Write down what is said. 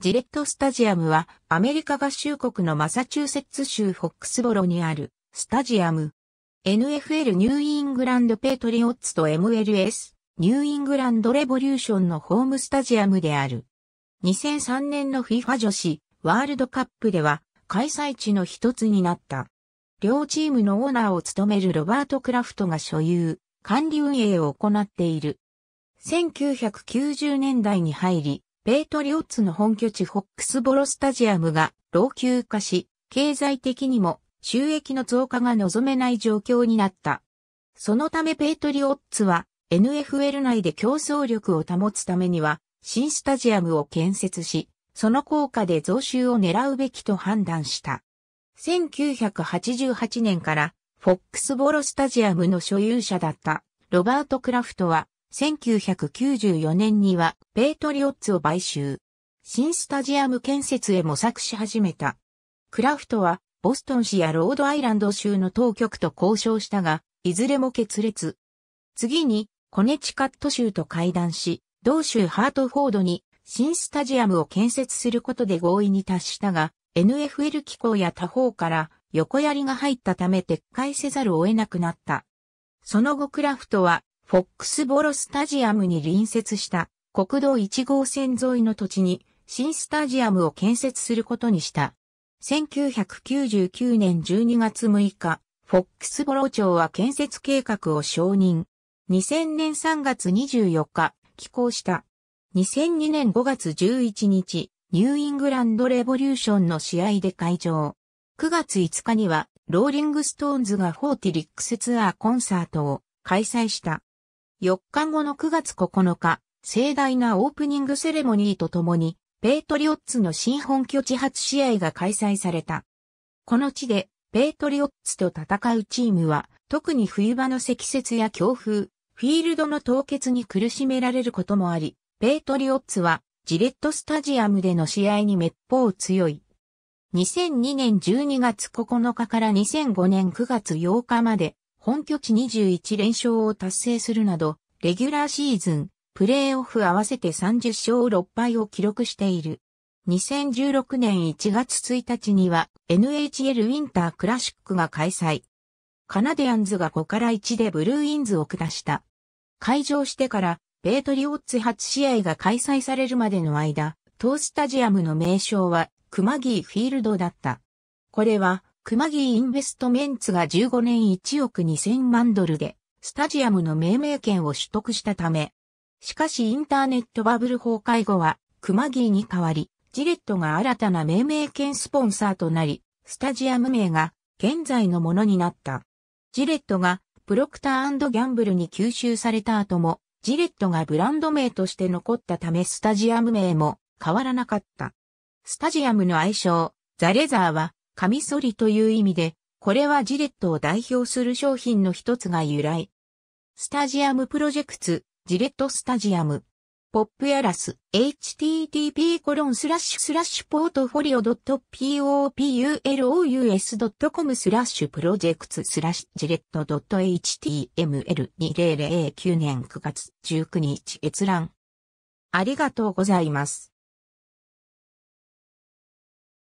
ジレットスタジアムはアメリカ合衆国のマサチューセッツ州フォックスボロにあるスタジアム。NFL ニューイングランドペトリオッツと MLS ニューイングランドレボリューションのホームスタジアムである。2003年の FIFA 女子ワールドカップでは開催地の一つになった。両チームのオーナーを務めるロバート・クラフトが所有、管理運営を行っている。1990年代に入り、ペイトリオッツの本拠地フォックスボロスタジアムが老朽化し、経済的にも収益の増加が望めない状況になった。そのためペイトリオッツは NFL 内で競争力を保つためには新スタジアムを建設し、その効果で増収を狙うべきと判断した。1988年からフォックスボロスタジアムの所有者だったロバート・クラフトは1994年にはペイトリオッツを買収。新スタジアム建設へ模索し始めた。クラフトはボストン市やロードアイランド州の当局と交渉したが、いずれも決裂。次にコネチカット州と会談し、同州ハートフォードに新スタジアムを建設することで合意に達したが、NFL 機構や他方から横槍が入ったため撤回せざるを得なくなった。その後クラフトはフォックスボロスタジアムに隣接した国道1号線沿いの土地に新スタジアムを建設することにした。1999年12月6日、フォックスボロ町は建設計画を承認。2000年3月24日、寄港した。2002年5月11日、ニューイングランドレボリューションの試合で会場。9月5日には、ローリングストーンズが Forty Licks ツアーコンサートを開催した。4日後の9月9日、盛大なオープニングセレモニーとともに、ペイトリオッツの新本拠地初試合が開催された。この地で、ペイトリオッツと戦うチームは、特に冬場の積雪や強風、フィールドの凍結に苦しめられることもあり、ペイトリオッツは、ジレットスタジアムでの試合に滅法強い。2002年12月9日から2005年9月8日まで、本拠地21連勝を達成するなど、レギュラーシーズン、プレーオフ合わせて30勝6敗を記録している。2016年1月1日には NHL ウィンタークラシックが開催。カナディアンズが5から1でブルーインズを下した。開場してからペートリオッツ初試合が開催されるまでの間、トースタジアムの名称はクマギーフィールドだった。これはクマギーインベストメンツが15年1億2000万ドルで、スタジアムの命名権を取得したため、しかしインターネットバブル崩壊後は、クマギーに代わり、ジレットが新たな命名権スポンサーとなり、スタジアム名が現在のものになった。ジレットがプロクターギャンブルに吸収された後も、ジレットがブランド名として残ったためスタジアム名も変わらなかった。スタジアムの愛称、 The Razor はカミソリという意味で、これはジレットを代表する商品の一つが由来。 Stadium Projects、Gillette Stadium。Populous、http コロンスラッシュスラッシュポートフォリオ .populous.com スラッシュ projects スラッシュ gillette .html2009 年9月19日閲覧。ありがとうございます。